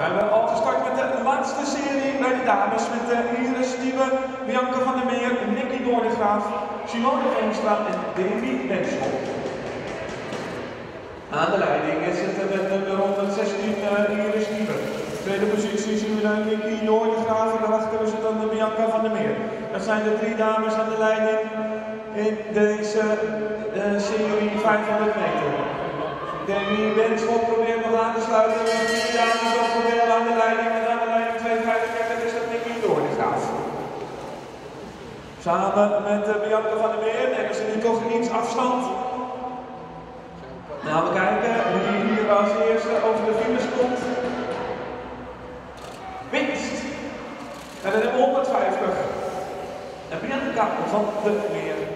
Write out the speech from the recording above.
Zijn we al gestart met de laatste serie bij de dames met Iris Diewe, Bianca van der Meer, Nicky Noordegraaf, Simone Veenstra en Davy Benschop. Aan de leiding is het met nummer 116 uh, Iris Diewe. Tweede positie zien we dan Nicky Noordegraaf en daarachter is dan de Bianca van der Meer. Dat zijn de drie dames aan de leiding in deze uh, serie 500 meter. Davy Benschop probeert Samen met uh, Bianca van der Meer nemen ze toch iets afstand. Nou, we kijken wie hier als eerste over de finish komt. Winst. En dan hebben we 150. En Bianca van de Meer.